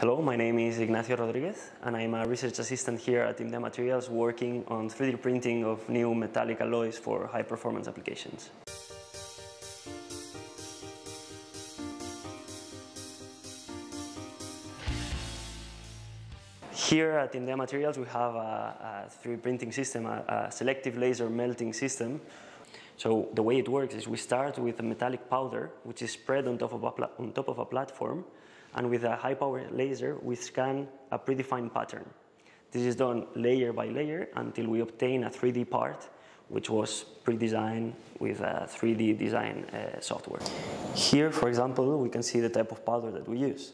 Hello, my name is Ignacio Rodriguez, and I'm a research assistant here at IMDEA Materials working on 3D printing of new metallic alloys for high performance applications. Here at IMDEA Materials we have a, a 3D printing system, a, a, selective laser melting system. So the way it works is we start with a metallic powder which is spread on top of a, on top of a platform and with a high power laser we scan a predefined pattern. This is done layer by layer until we obtain a 3D part which was pre-designed with a 3D design uh, software. Here, for example, we can see the type of powder that we use.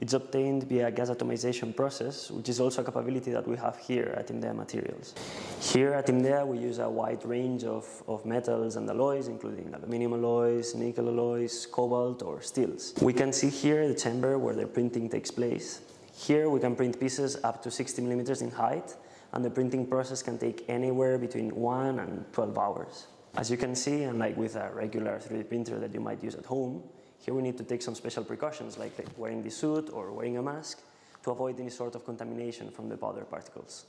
It's obtained via a gas atomization process, which is also a capability that we have here at IMDEA Materials. Here at IMDEA, we use a wide range of, of metals and alloys, including aluminum alloys, nickel alloys, cobalt, or steels. We can see here the chamber where the printing takes place. Here we can print pieces up to 60 millimeters in height, and the printing process can take anywhere between 1 and 12 hours. As you can see, unlike with a regular 3D printer that you might use at home, here we need to take some special precautions like wearing the suit or wearing a mask to avoid any sort of contamination from the powder particles.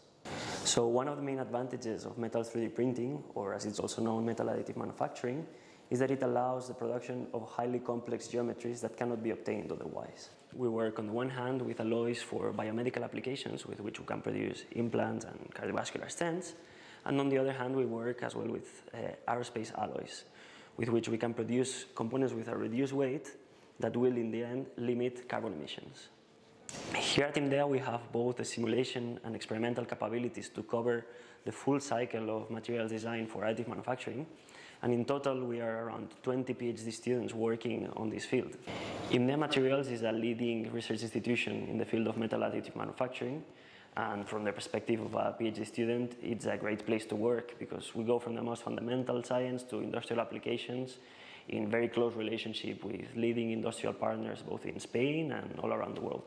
So one of the main advantages of metal 3D printing, or as it's also known, metal additive manufacturing, is that it allows the production of highly complex geometries that cannot be obtained otherwise. We work on the one hand with alloys for biomedical applications with which we can produce implants and cardiovascular stents, and on the other hand we work as well with uh, aerospace alloys with which we can produce components with a reduced weight that will in the end limit carbon emissions. Here at IMDEA we have both the simulation and experimental capabilities to cover the full cycle of materials design for additive manufacturing and in total we are around 20 PhD students working on this field. IMDEA Materials is a leading research institution in the field of metal additive manufacturing and from the perspective of a PhD student, it's a great place to work because we go from the most fundamental science to industrial applications in very close relationship with leading industrial partners both in Spain and all around the world.